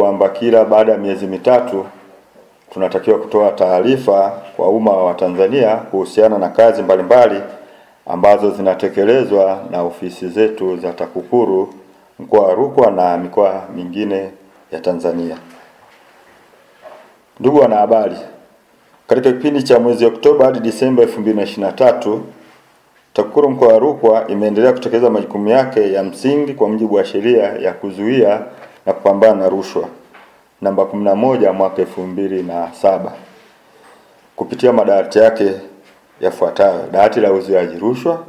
kwamba kila baada ya miezi mitatu tunatakiwa kutoa taarifa kwa umma wa Tanzania kuhusiana na kazi mbalimbali mbali ambazo zinatekelezwa na ofisi zetu za TAKUKURU mkoa wa Rukwa na mikoa mingine ya Tanzania. Ndugu wanahabari, katika kipindi cha mwezi Oktoba hadi Disemba 2023 TAKUKURU mkoa wa Rukwa imeendelea kutekeleza majukumu yake ya msingi kwa mujibu wa sheria ya kuzuia na kupambana na rushwa namba 11 mwaka 2007 kupitia madawati yake yafuatayo: dawati la uzuiaji rushwa,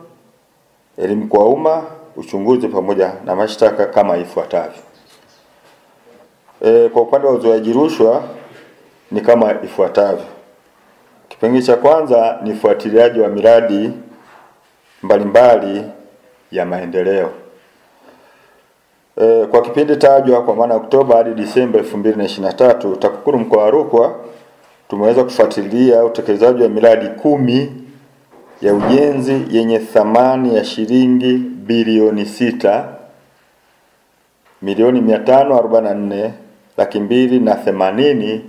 elimu kwa umma, uchunguzi pamoja na mashtaka kama ifuatavyo. E, kwa upande wa uzuiaji rushwa ni kama ifuatavyo. Kipengele cha kwanza ni ufuatiliaji wa miradi mbalimbali ya maendeleo. E, kwa kipindi tajwa kwa maana Oktoba hadi Disemba 2023 TAKUKURU mkoa wa Rukwa tumeweza kufuatilia utekelezaji wa miradi kumi ya ujenzi yenye thamani ya shilingi bilioni sita milioni mia tano arobaini na nne laki mbili na themanini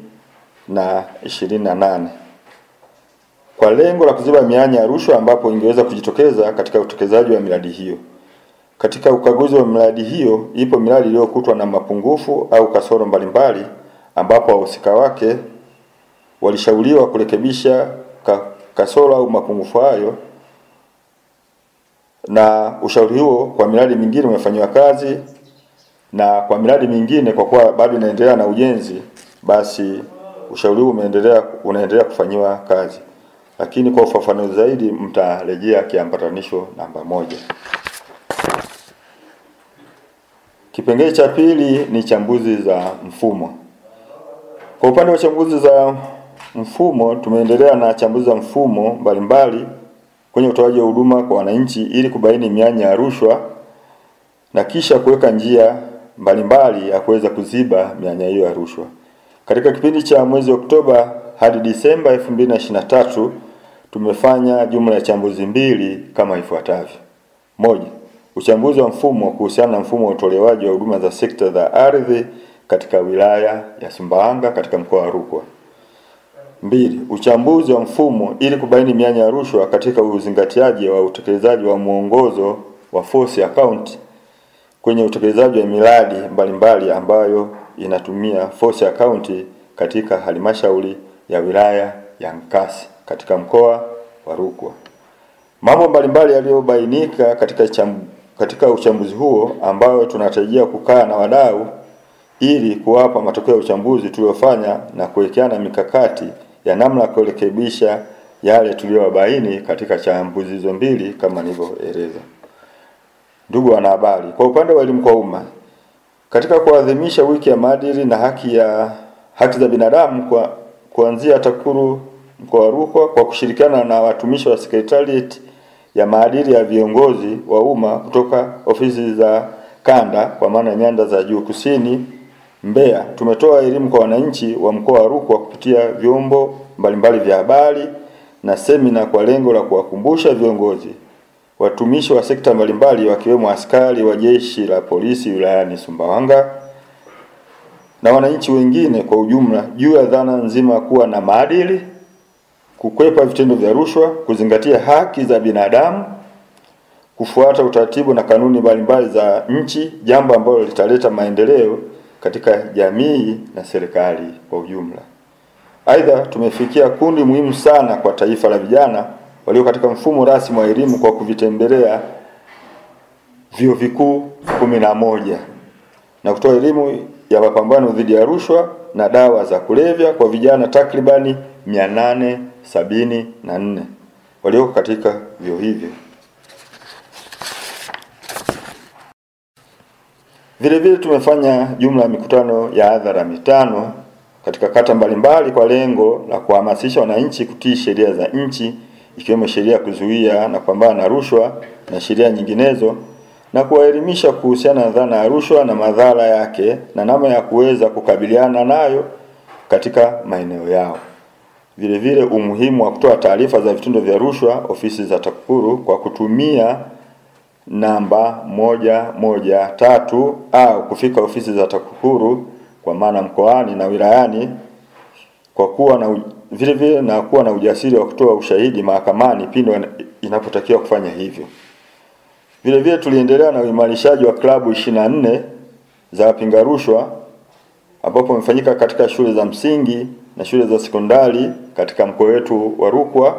na ishirini na nane kwa lengo la kuziba mianya ya rushwa ambapo ingeweza kujitokeza katika utekelezaji wa miradi hiyo. Katika ukaguzi wa miradi hiyo, ipo miradi iliyokutwa na mapungufu au kasoro mbalimbali, ambapo wahusika wake walishauriwa kurekebisha ka, kasoro au mapungufu hayo, na ushauri huo kwa miradi mingine umefanyiwa kazi, na kwa miradi mingine kwa kuwa bado inaendelea na ujenzi, basi ushauri huo umeendelea unaendelea kufanyiwa kazi lakini kwa ufafanuzi zaidi mtarejea kiambatanisho namba moja. Kipengele cha pili ni chambuzi za mfumo. Kwa upande wa chambuzi za mfumo, tumeendelea na chambuzi za mfumo mbalimbali kwenye utoaji wa huduma kwa wananchi ili kubaini mianya ya rushwa na kisha kuweka njia mbalimbali ya kuweza kuziba mianya hiyo ya rushwa. Katika kipindi cha mwezi Oktoba hadi Disemba 2023 tumefanya jumla ya chambuzi mbili kama ifuatavyo. Moja, uchambuzi wa mfumo kuhusiana na mfumo wa utolewaji wa huduma za sekta za ardhi katika wilaya ya Sumbawanga katika mkoa wa Rukwa. Mbili, uchambuzi wa mfumo ili kubaini mianya ya rushwa katika uzingatiaji wa utekelezaji wa mwongozo wa force account kwenye utekelezaji wa miradi mbalimbali ambayo inatumia force account katika halmashauri ya wilaya ya Nkasi katika mkoa wa Rukwa. Mambo mbalimbali yaliyobainika katika cham, katika uchambuzi huo ambayo tunatarajia kukaa na wadau ili kuwapa matokeo ya uchambuzi tuliofanya na kuwekeana mikakati ya namna ya kurekebisha yale tuliyowabaini katika chambuzi hizo mbili kama nilivyoeleza. Ndugu wanahabari, kwa upande wa elimu kwa umma, katika kuadhimisha wiki ya maadili na haki ya haki za binadamu kwa kuanzia TAKUKURU mkoa wa Rukwa kwa kushirikiana na watumishi wa sekretariat ya maadili ya viongozi wa umma kutoka ofisi za kanda kwa maana nyanda za juu. Kusini Mbeya, tumetoa elimu kwa wananchi wa mkoa wa Rukwa kupitia vyombo mbalimbali vya habari na semina kwa lengo la kuwakumbusha viongozi, watumishi wa sekta mbalimbali wakiwemo askari wa jeshi la polisi wilayani Sumbawanga na wananchi wengine kwa ujumla juu ya dhana nzima kuwa na maadili, kukwepa vitendo vya rushwa, kuzingatia haki za binadamu, kufuata utaratibu na kanuni mbalimbali za nchi, jambo ambalo litaleta maendeleo katika jamii na serikali kwa ujumla. Aidha, tumefikia kundi muhimu sana kwa taifa la vijana walio katika mfumo rasmi wa elimu kwa kuvitembelea vyuo vikuu kumi na moja na kutoa elimu ya mapambano dhidi ya rushwa na dawa za kulevya kwa vijana takribani mia nane sabini na nne walioko katika vyuo hivyo. Vile vile tumefanya jumla ya mikutano ya hadhara mitano katika kata mbalimbali kwa lengo la kuhamasisha wananchi kutii sheria za nchi ikiwemo sheria ya kuzuia na kupambana na rushwa na sheria nyinginezo na kuwaelimisha kuhusiana na dhana ya rushwa na madhara yake na namna ya kuweza kukabiliana nayo katika maeneo yao. Vile vile umuhimu wa kutoa taarifa za vitendo vya rushwa ofisi za TAKUKURU kwa kutumia namba moja moja tatu au kufika ofisi za TAKUKURU kwa maana mkoani na wilayani kwa kuwa na vile vile na kuwa na ujasiri wa kutoa ushahidi mahakamani pindi inapotakiwa kufanya hivyo. Vile vile tuliendelea na uimarishaji wa klabu 24 za wapinga rushwa ambapo umefanyika katika shule za msingi na shule za sekondari katika mkoa wetu wa Rukwa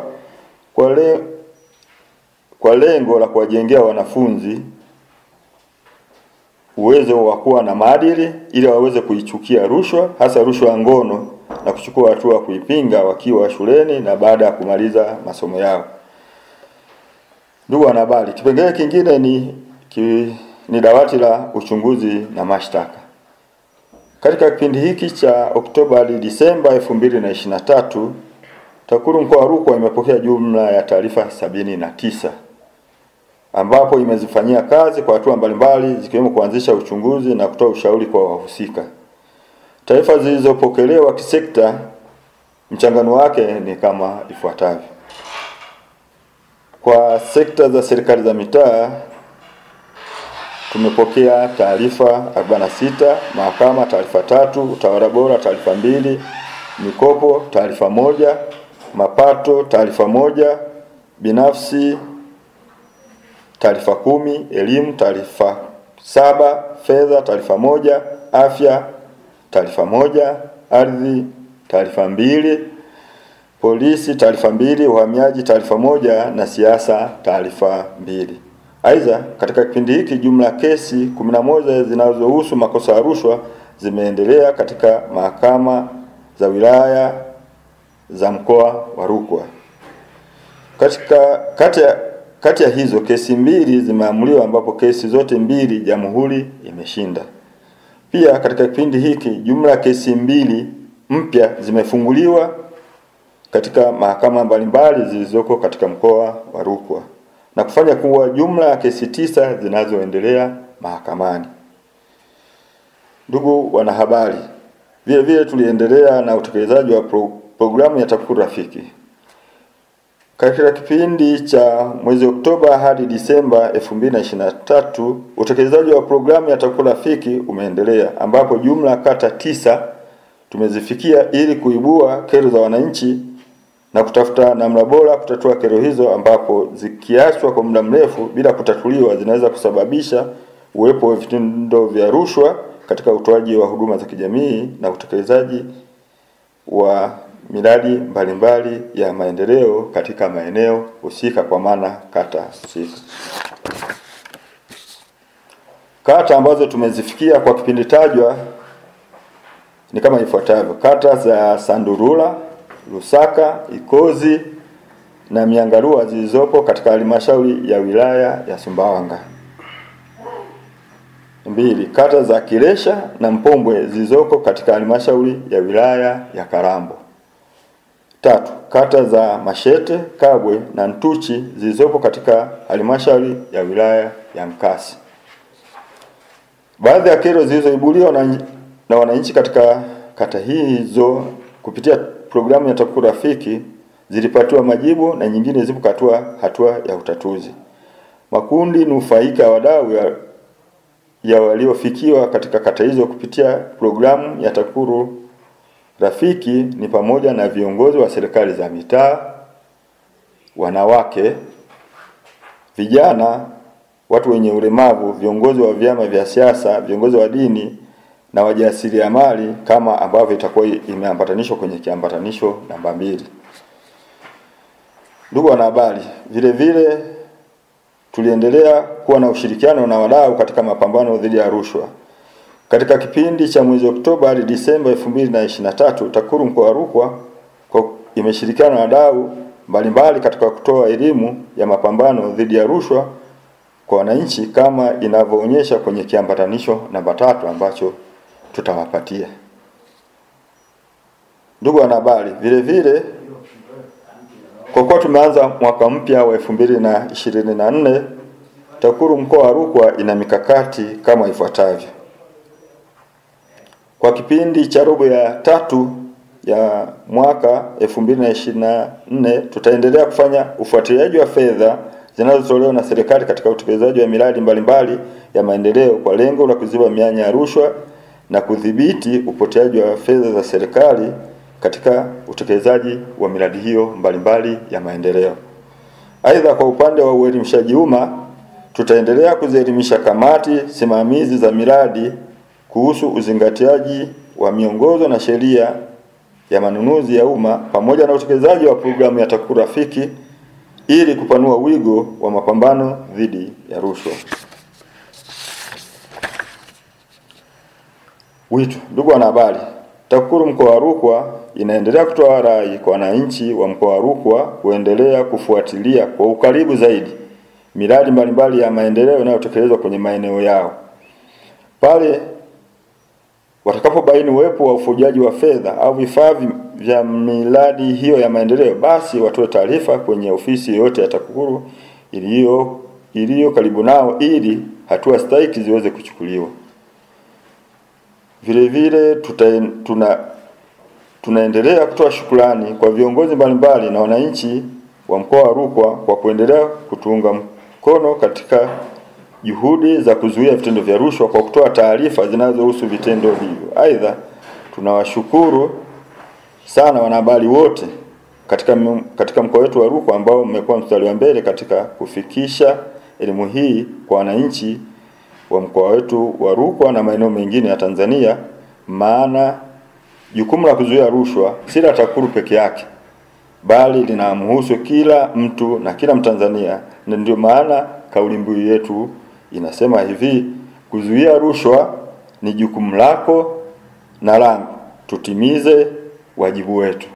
kwa, le, kwa lengo la kuwajengea wanafunzi uwezo wa kuwa na maadili ili waweze kuichukia rushwa, hasa rushwa ya ngono na kuchukua hatua kuipinga wakiwa shuleni na baada ya kumaliza masomo yao. Ndugu wanahabari, kipengele kingine ni, ki, ni dawati la uchunguzi na mashtaka. Katika kipindi hiki cha Oktoba hadi Disemba 2023 TAKUKURU mkoa wa Rukwa imepokea jumla ya taarifa sabini na tisa ambapo imezifanyia kazi kwa hatua mbalimbali zikiwemo kuanzisha uchunguzi na kutoa ushauri kwa wahusika. Taarifa zilizopokelewa kisekta, mchangano wake ni kama ifuatavyo. Kwa sekta za serikali za mitaa tumepokea taarifa 46, mahakama taarifa tatu, utawala bora taarifa mbili, mikopo taarifa moja, mapato taarifa moja, binafsi taarifa kumi, elimu taarifa saba, fedha taarifa moja, afya taarifa moja, ardhi taarifa mbili, polisi taarifa mbili, uhamiaji taarifa moja na siasa taarifa mbili. Aidha, katika kipindi hiki jumla kesi kumi na moja zinazohusu makosa ya rushwa zimeendelea katika mahakama za wilaya za mkoa wa Rukwa. Katika kati ya kati ya hizo kesi mbili zimeamuliwa ambapo kesi zote mbili jamhuri imeshinda. Pia katika kipindi hiki jumla kesi mbili mpya zimefunguliwa katika mahakama mbalimbali zilizoko katika mkoa wa Rukwa na kufanya kuwa jumla ya kesi tisa zinazoendelea mahakamani. Ndugu wanahabari, vile vile tuliendelea na utekelezaji wa pro programu ya TAKUKURU Rafiki. Katika kipindi cha mwezi Oktoba hadi Disemba 2023 utekelezaji wa programu ya TAKUKURU Rafiki umeendelea ambapo jumla kata tisa tumezifikia ili kuibua kero za wananchi na kutafuta namna bora kutatua kero hizo, ambapo zikiachwa kwa muda mrefu bila kutatuliwa zinaweza kusababisha uwepo wa vitendo vya rushwa katika utoaji wa huduma za kijamii na utekelezaji wa miradi mbalimbali ya maendeleo katika maeneo husika, kwa maana kata husika. Kata ambazo tumezifikia kwa kipindi tajwa ni kama ifuatavyo: kata za Sandurula, Lusaka, Ikozi na Miangalua zilizopo katika halmashauri ya wilaya ya Sumbawanga. Mbili, kata za Kilesha na Mpombwe zilizoko katika halmashauri ya wilaya ya Karambo. Tatu, kata za Mashete, Kabwe na Ntuchi zilizopo katika halmashauri ya wilaya ya Mkasi. Baadhi ya kero zilizoibuliwa na, na wananchi katika kata hizo kupitia programu ya TAKUKURU Rafiki zilipatiwa majibu na nyingine zipo katua hatua ya utatuzi. Makundi nufaika wadau ya, ya waliofikiwa katika kata hizo kupitia programu ya TAKUKURU Rafiki ni pamoja na viongozi wa serikali za mitaa, wanawake, vijana, watu wenye ulemavu, viongozi wa vyama vya siasa, viongozi wa dini na wajasiriamali kama ambavyo itakuwa imeambatanishwa kwenye kiambatanisho namba mbili. Ndugu wanahabari, vile vile tuliendelea kuwa na ushirikiano na wadau katika mapambano dhidi ya rushwa. Katika kipindi cha mwezi Oktoba hadi Disemba 2023, TAKUKURU mkoa wa Rukwa kwa imeshirikiana na wadau mbalimbali katika kutoa elimu ya mapambano dhidi ya rushwa kwa wananchi kama inavyoonyesha kwenye kiambatanisho namba tatu ambacho tutawapatia. Ndugu wanahabari, vile vile kwa kuwa tumeanza mwaka mpya wa elfu mbili na ishirini na nne TAKUKURU mkoa wa Rukwa ina mikakati kama ifuatavyo. Kwa kipindi cha robo ya tatu ya mwaka 2024 tutaendelea kufanya ufuatiliaji wa fedha zinazotolewa na serikali katika utekelezaji wa miradi mbalimbali ya maendeleo kwa lengo la kuziba mianya ya rushwa na kudhibiti upoteaji wa fedha za serikali katika utekelezaji wa miradi hiyo mbalimbali ya maendeleo. Aidha, kwa upande wa uelimishaji umma, tutaendelea kuzielimisha kamati simamizi za miradi kuhusu uzingatiaji wa miongozo na sheria ya manunuzi ya umma pamoja na utekelezaji wa programu ya TAKUKURU Rafiki ili kupanua wigo wa mapambano dhidi ya rushwa. Wito, ndugu wanahabari, TAKUKURU mkoa wa Rukwa inaendelea kutoa rai kwa wananchi wa mkoa wa Rukwa kuendelea kufuatilia kwa ukaribu zaidi miradi mbalimbali ya maendeleo inayotekelezwa kwenye maeneo yao. Pale watakapobaini uwepo wa ufujaji wa fedha au vifaa vya miradi hiyo ya maendeleo, basi watoe taarifa kwenye ofisi yoyote ya TAKUKURU iliyo iliyo karibu nao ili hatua stahiki ziweze kuchukuliwa. Vile vile tuta, tuna tunaendelea kutoa shukrani kwa viongozi mbalimbali na wananchi wa mkoa wa Rukwa kwa kuendelea kutuunga mkono katika juhudi za kuzuia vitendo vya rushwa kwa kutoa taarifa zinazohusu vitendo hivyo. Aidha, tunawashukuru sana wanahabari wote katika katika mkoa wetu wa Rukwa ambao mmekuwa mstari wa mbele katika kufikisha elimu hii kwa wananchi wa mkoa wetu wa Rukwa na maeneo mengine ya Tanzania, maana jukumu la kuzuia rushwa si la TAKUKURU peke yake, bali linamhusu kila mtu na kila Mtanzania, na ndio maana kauli mbiu yetu inasema hivi: kuzuia rushwa ni jukumu lako na langu, tutimize wajibu wetu.